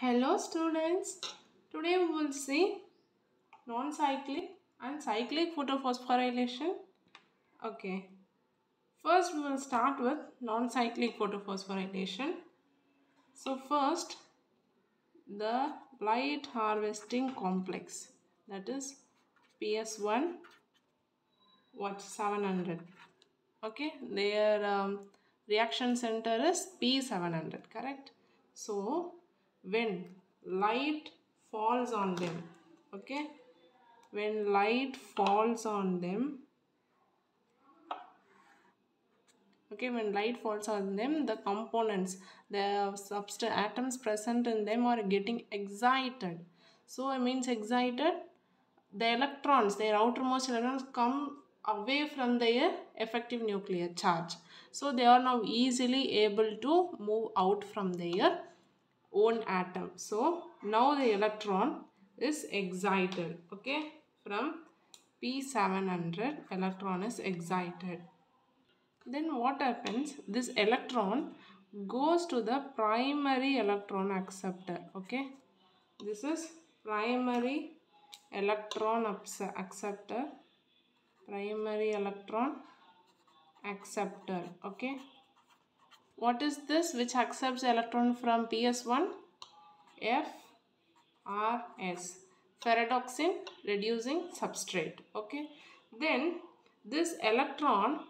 Hello students. Today we will see non-cyclic and cyclic photophosphorylation. Okay. First we will start with non-cyclic photophosphorylation. So first the light harvesting complex that is PS1 what 700 okay their um, reaction center is P700 correct so when light falls on them okay? When light falls on them okay when light falls on them the components the substance atoms present in them are getting excited. So it means excited the electrons their outermost electrons come away from their effective nuclear charge. So they are now easily able to move out from their own atom. So now the electron is excited okay? From p700 electron is excited. Then what happens? This electron goes to the primary electron acceptor okay? This is primary electron acceptor primary electron acceptor okay what is this which accepts electron from ps1 f r s. Ferredoxin reducing substrate. Okay. Then this electron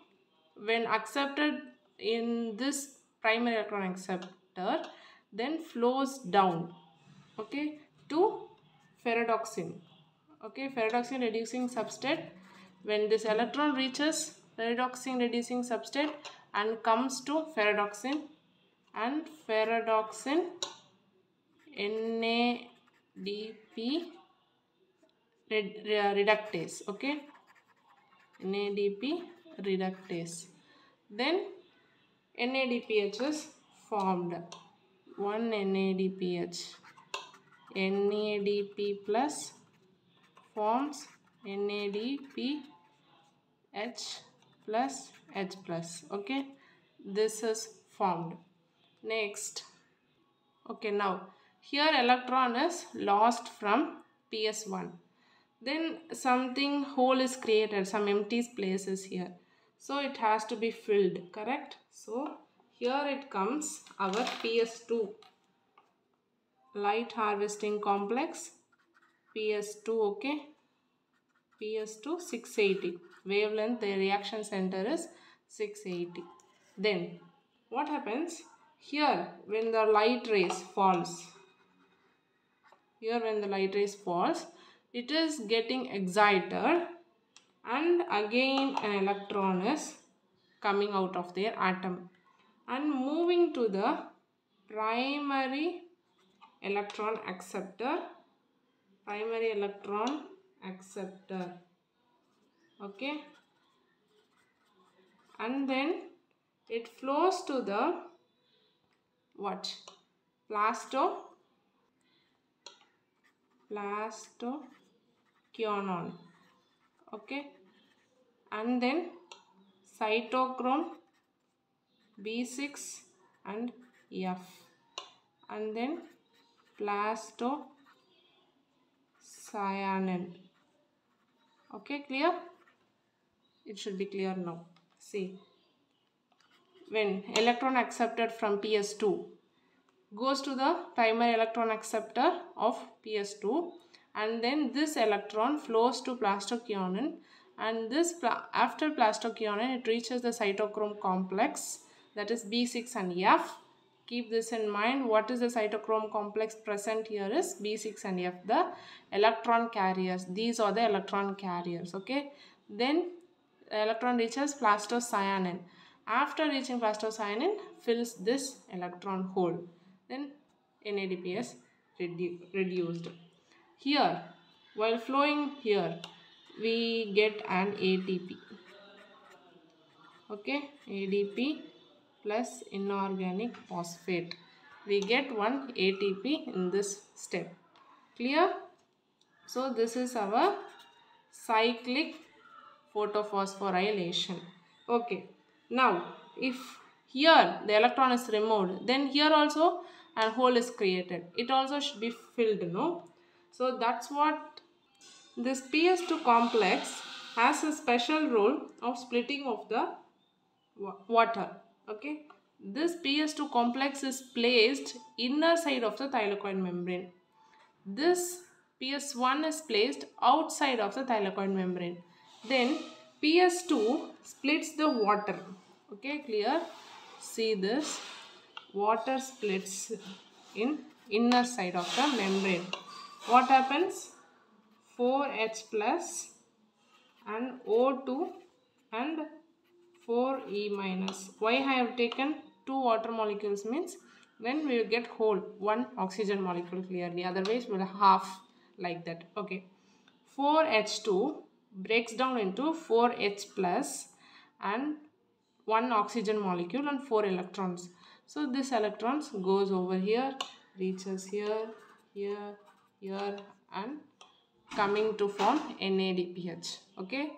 when accepted in this primary electron acceptor then flows down. Okay. To ferredoxin okay. Ferredoxin reducing substrate. When this electron reaches ferredoxin reducing substrate and comes to ferredoxin and ferredoxin NADP reductase okay? NADP reductase. Then NADPH is formed. One NADPH NADP plus forms NADPH plus H plus okay this is formed. Next. Okay now here electron is lost from PS1 then something hole is created some empty places here. So it has to be filled correct? So here it comes our PS2 light harvesting complex PS2 okay? PS2 680 wavelength the reaction center is 680 then what happens? Here when the light rays falls. Here when the light rays falls it is getting excited and again an electron is coming out of their atom and moving to the primary electron acceptor. Primary electron acceptor. Okay? And then it flows to the what? Plasto plastoquinone okay? And then cytochrome b6 and f. And then plasto cyanide okay clear? It should be clear now. See when electron accepted from ps2 goes to the primary electron acceptor of ps2 and then this electron flows to plastoquinone and this pla after plastoquinone it reaches the cytochrome complex that is b6 and f. Keep this in mind what is the cytochrome complex present here is b6 and f the electron carriers. These are the electron carriers okay? Then the electron reaches plastocyanine after reaching plastocyanine fills this electron hole. Then NADP is redu reduced. Here while flowing here we get an ATP okay ADP plus inorganic phosphate. We get one ATP in this step. Clear? So this is our cyclic photophosphorylation. Okay now if here the electron is removed then here also a hole is created. It also should be filled no? So that's what this ps2 complex has a special role of splitting of the water okay? This ps2 complex is placed inner side of the thylakoid membrane. This ps1 is placed outside of the thylakoid membrane. Then ps2 splits the water. Okay clear? See this. Water splits in inner side of the membrane. What happens? 4h plus and O2 and 4E minus. Why I have taken two water molecules means then we will get whole one oxygen molecule clearly. Otherwise we'll half like that. Okay. 4H2 breaks down into 4H plus and one oxygen molecule and four electrons. So this electrons goes over here reaches here here here and coming to form NADPH okay?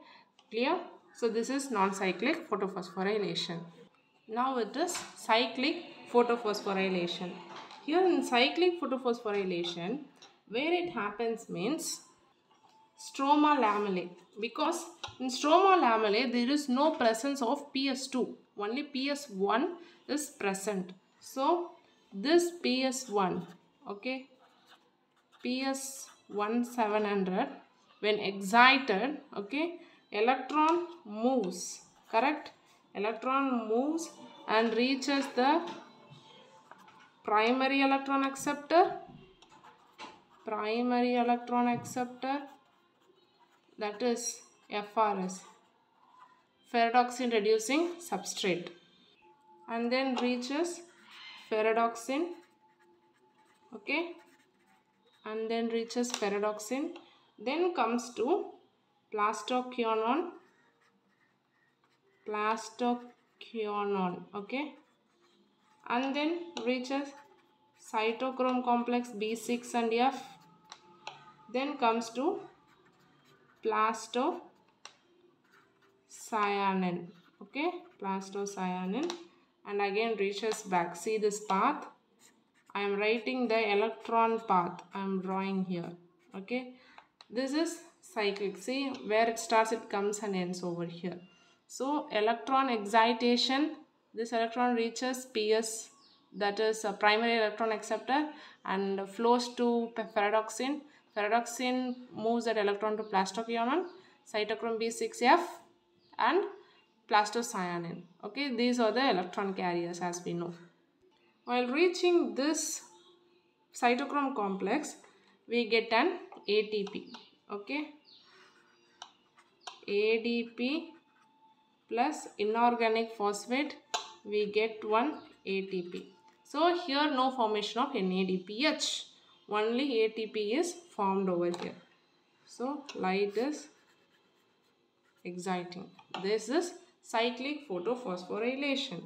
Clear? So this is non-cyclic photophosphorylation. Now it is cyclic photophosphorylation. Here in cyclic photophosphorylation where it happens means stroma lamellae because in stroma lamellae there is no presence of PS2 only PS1 is present. So this PS1 okay PS1700 when excited okay electron moves correct? Electron moves and reaches the primary electron acceptor. Primary electron acceptor that is FRS ferredoxin reducing substrate. And then reaches ferredoxin okay. And then reaches ferredoxin then comes to plastoquinone. Plastoquinone. Okay. And then reaches cytochrome complex B6 and F. Then comes to plastocyanin okay? Plastocyanin and again reaches back. See this path? I am writing the electron path. I am drawing here. Okay? This is cyclic. See where it starts it comes and ends over here. So electron excitation. This electron reaches PS that is a primary electron acceptor and flows to ferredoxin ferredoxin moves that electron to plastoquinone cytochrome b6f and plastocyanin. Okay these are the electron carriers as we know. While reaching this cytochrome complex we get an ATP okay ADP plus inorganic phosphate we get one ATP so here no formation of NADPH only ATP is formed over here. So light is exciting. This is cyclic photophosphorylation